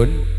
luôn